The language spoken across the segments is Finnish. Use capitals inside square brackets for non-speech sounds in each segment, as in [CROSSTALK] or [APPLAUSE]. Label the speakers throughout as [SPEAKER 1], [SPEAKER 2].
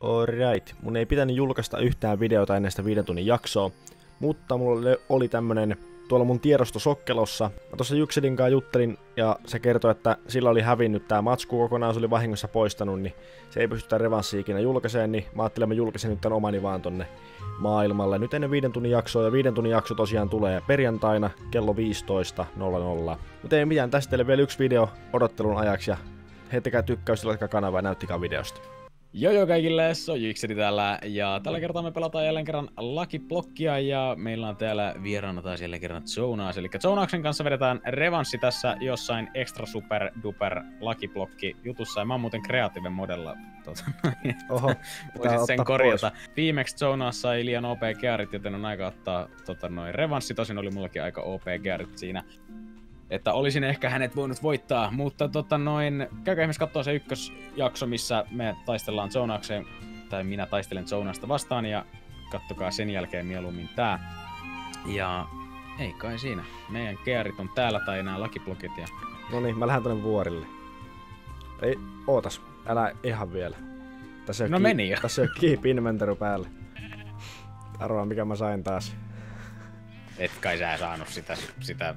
[SPEAKER 1] Alright, mun ei pitänyt julkaista yhtään videota ennen sitä viiden tunnin jaksoa, mutta mulla oli tämmönen tuolla mun tiedostosokkelossa. Mä tuossa Jyksedin kanssa juttelin ja se kertoi, että sillä oli hävinnyt tää matsku kokonaan, se oli vahingossa poistanut, niin se ei pysty tämän revanssi ikinä julkaiseen, niin mä ajattelin, että mä julkaisen nyt tän omani vaan tonne maailmalle. Nyt ennen viiden tunnin jaksoa, ja viiden tunnin jakso tosiaan tulee perjantaina kello 15.00. Mutta ei mitään, tästä teille vielä yksi video odottelun ajaksi, ja heittäkää tykkäys, laittakaa kanavaa ja näyttikää videosta.
[SPEAKER 2] Jojo kaikille, se on Jikseri täällä ja tällä kertaa me pelataan jälleen kerran Lucky Blockia ja meillä on täällä vieraana taas jälleen kerran Zonaas. Eli Zonaaksen kanssa vedetään revanssi tässä jossain extra super duper Lucky Blocki jutussa ja mä oon muuten kreatiivinen modella. Tota, [LAUGHS]
[SPEAKER 1] Oho,
[SPEAKER 2] voisit sen korjata. Pois. Viimeksi Zonaas sai liian OP gearit, joten on aika ottaa tota, noin revanssi. Tosin oli mullakin aika OP gearit siinä että olisin ehkä hänet voinut voittaa, mutta tota noin, käykää ihmeessä katsoa se ykkösjakso, missä me taistellaan Zonakseen, tai minä taistelen Zonasta vastaan, ja kattokaa sen jälkeen mieluummin tää. Ja ei kai siinä. Meidän kearit on täällä tai nämä lakiblokit. Ja...
[SPEAKER 1] No niin, mä lähden tonne vuorille. Ei, ootas, älä ihan vielä.
[SPEAKER 2] Tässä no meni jo.
[SPEAKER 1] Tässä on keep inventory päällä. Arvaa mikä mä sain taas.
[SPEAKER 2] Et kai sä saanut sitä, sitä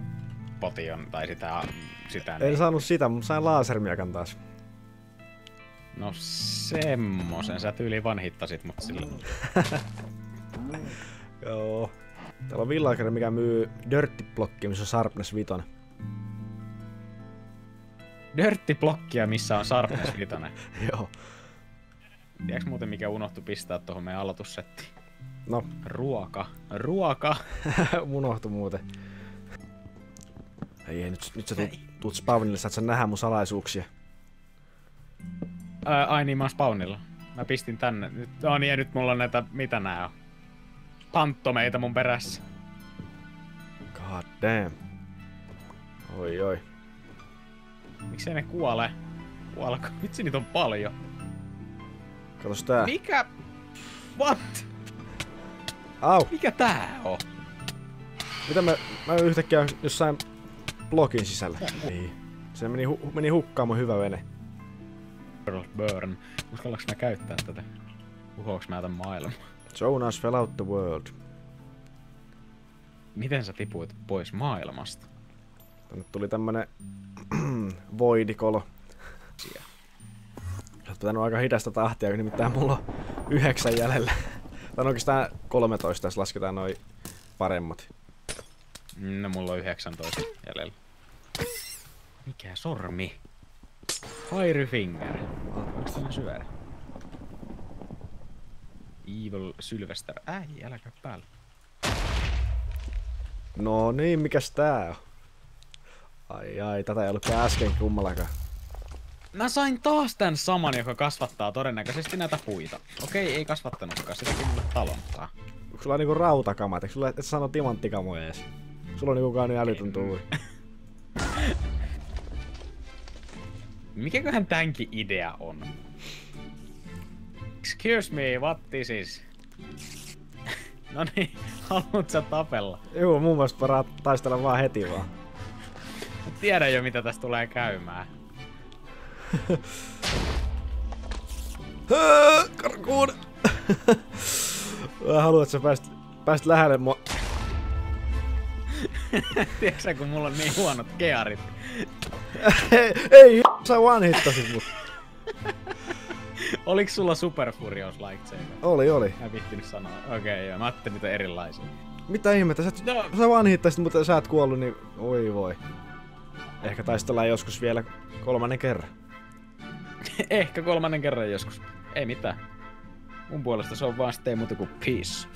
[SPEAKER 2] potion tai sitä... sitä
[SPEAKER 1] en niin. saanut sitä, mutta sain lasermiakan taas.
[SPEAKER 2] No semmosen, sä tyyli vanhittasit mut sillä. [LAUGHS]
[SPEAKER 1] Joo. Täällä on villager, mikä myy Dirty Blockia, missä on Sharpness 5.
[SPEAKER 2] Dirty Blockia, missä on Sharpness [LAUGHS] 5.
[SPEAKER 1] Joo.
[SPEAKER 2] Tiedätkö muuten mikä unohtu pistää tuohon meidän aloitussettiin?
[SPEAKER 1] No.
[SPEAKER 2] Ruoka. Ruoka. [LAUGHS]
[SPEAKER 1] Unohtu muuten. Ei, ei nyt, nyt sä tuut, tuut spawnille, saat sä nähdä mun salaisuuksia.
[SPEAKER 2] Ää, ai niin, mä oon spawnilla. Mä pistin tänne. Nyt, no niin, ja nyt mulla on näitä, mitä nää on? Panttomeita mun perässä.
[SPEAKER 1] God damn. Oi oi.
[SPEAKER 2] Miksei ne kuole? Kuolko? Vitsi niitä on paljon.
[SPEAKER 1] Katos tää.
[SPEAKER 2] Mikä? What?
[SPEAKER 1] Au.
[SPEAKER 2] Mikä tää on?
[SPEAKER 1] Mitä mä, mä yhtäkkiä jossain blokin sisällä. Ei. Se meni, hu meni hukkaan mun hyvä vene.
[SPEAKER 2] Burn. Uskallaks mä käyttää tätä? Uhoaks mä tämän maailman?
[SPEAKER 1] Jonas fell out the world.
[SPEAKER 2] Miten sä tipuit pois maailmasta?
[SPEAKER 1] Tänne tuli tämmönen [CLEARS THROAT] voidikolo. Sä oot pitänyt aika hidasta tahtia, nimittäin mulla on yhdeksän jäljellä. Tai on oikeastaan 13, jos lasketaan noin paremmat.
[SPEAKER 2] No mulla on 19 jäljellä. Mikä sormi? Fire Finger. Onko tämä syödä? Evil Sylvester. Äi, älä käy päällä.
[SPEAKER 1] No niin, mikäs tää on? Ai ai, tätä ei ollut äsken kummallakaan.
[SPEAKER 2] Mä sain taas tän saman, joka kasvattaa todennäköisesti näitä puita. Okei, ei kasvattanutkaan, se teki mulle talon.
[SPEAKER 1] Onko sulla niinku rautakamat? Eikö sulla et sano timanttikamoja edes? Sulla on niinku niin älytön tuuli. [LAUGHS]
[SPEAKER 2] Mikäköhän tämänkin idea on? Excuse me, what this is? [LAUGHS] no niin, haluat sä tapella?
[SPEAKER 1] Joo, mun mielestä paraa taistella vaan heti vaan.
[SPEAKER 2] Mä tiedän jo mitä tästä tulee käymään.
[SPEAKER 1] Karkuun! Että sä pääst, pääst lähelle mua. [LAUGHS]
[SPEAKER 2] Tiedätkö kun mulla on niin huonot kearit? [LAUGHS]
[SPEAKER 1] ei, ei [LAUGHS] sä one hittasit mut.
[SPEAKER 2] Oliks sulla Super Furious lightsaber?
[SPEAKER 1] Oli, oli.
[SPEAKER 2] Mä vittinyt sanoa. Okei, okay, joo. Mä ajattelin niitä erilaisia.
[SPEAKER 1] Mitä ihmettä? Sä, no. sä one hittasit, mutta sä et kuollut, niin oi voi. Ehkä taistellaan joskus vielä kolmannen kerran.
[SPEAKER 2] Ehkä kolmannen kerran joskus. Ei mitään. Mun puolesta se on vaan sitten ei muuta kuin peace.